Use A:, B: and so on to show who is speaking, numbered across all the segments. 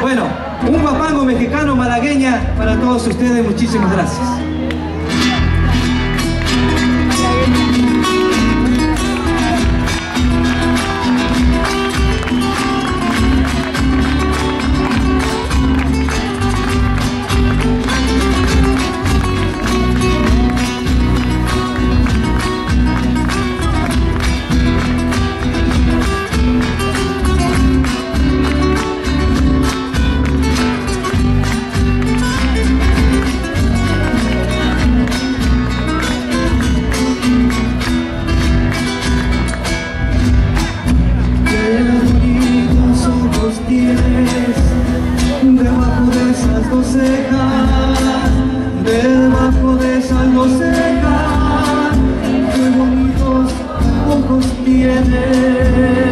A: Bueno, un guapango mexicano malagueña para todos ustedes. Muchísimas gracias.
B: Yeah.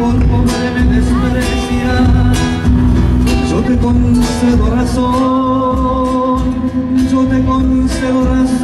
B: por poderme despreciar. Yo te concedo razón yo te concedo razón.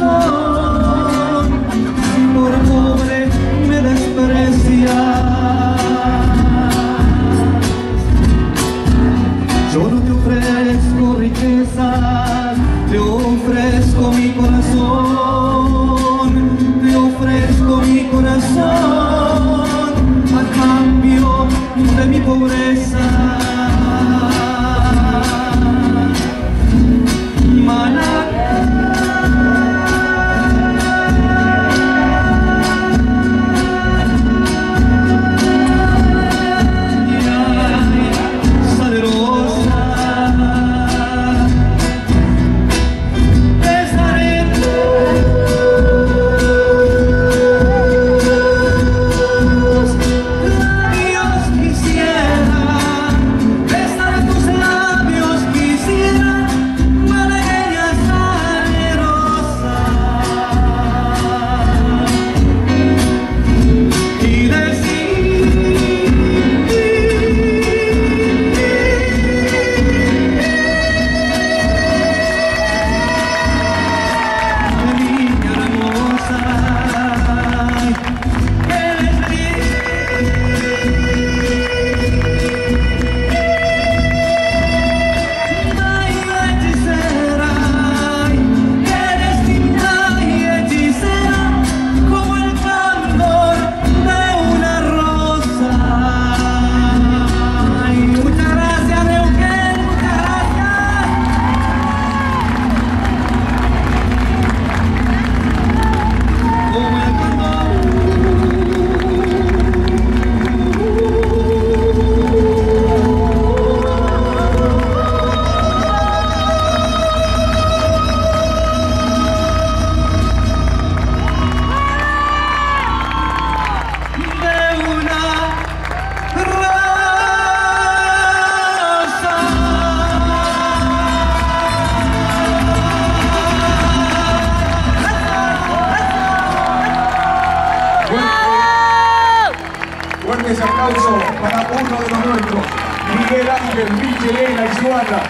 C: Para uno de los nuestros, Miguel Ángel Michelena y su.